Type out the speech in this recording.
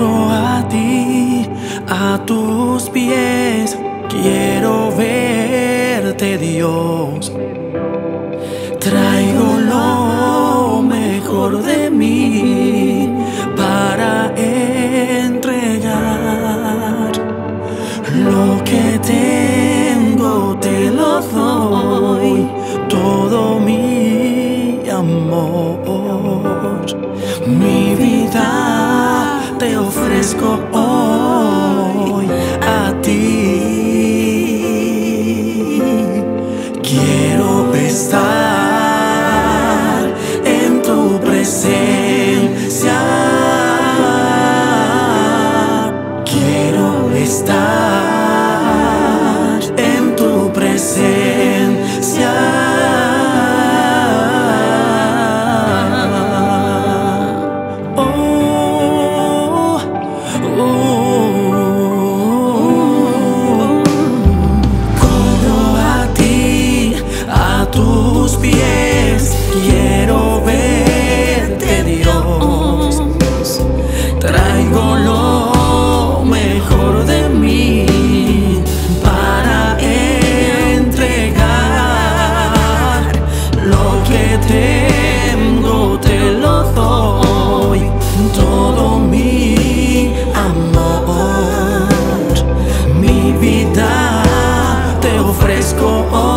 a ti, a tus pies. Quiero verte, Dios. Traigo lo mejor de mí. Amor. Mi pies quiero verte, Dios. Traigo lo mejor de mí para entregar lo que tengo, te lo doy. Todo mi amor, mi vida te ofrezco.